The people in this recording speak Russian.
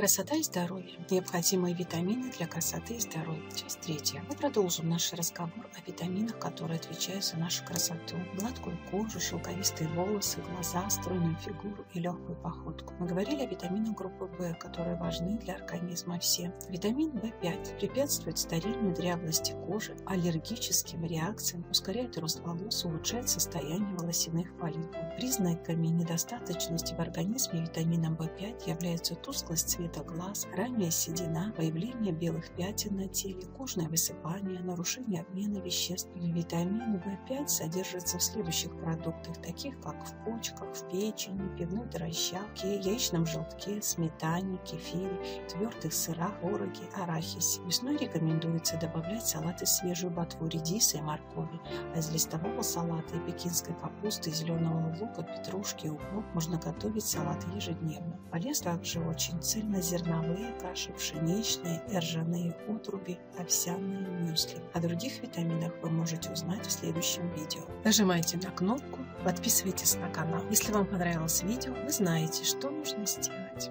Красота и здоровье. Необходимые витамины для красоты и здоровья. Часть третья. Мы продолжим наш разговор о витаминах, которые отвечают за нашу красоту. Гладкую кожу, шелковистые волосы, глаза, стройную фигуру и легкую походку. Мы говорили о витаминах группы В, которые важны для организма все. Витамин В5 препятствует старению дряблости кожи, аллергическим реакциям, ускоряет рост волос, улучшает состояние волосяных фолликул. Признаками недостаточности в организме витамина В5 являются тусклость цвета глаз, ранняя седина, появление белых пятен на теле, кожное высыпание, нарушение обмена веществ. Витамин В5 содержится в следующих продуктах, таких как в почках, в печени, пивной дрожжавке, яичном желтке, сметане, кефире, твердых сырах, твороге, арахисе. Весной рекомендуется добавлять салаты свежую ботву редиса и моркови, а из листового салата и пекинской капусты, зеленого лука, петрушки и укроп можно готовить салаты ежедневно. Полезно также очень цельно цельнозерновые каши, пшеничные и ржаные утруби, овсяные мюсли. О других витаминах вы можете узнать в следующем видео. Нажимайте на кнопку, подписывайтесь на канал. Если вам понравилось видео, вы знаете, что нужно сделать.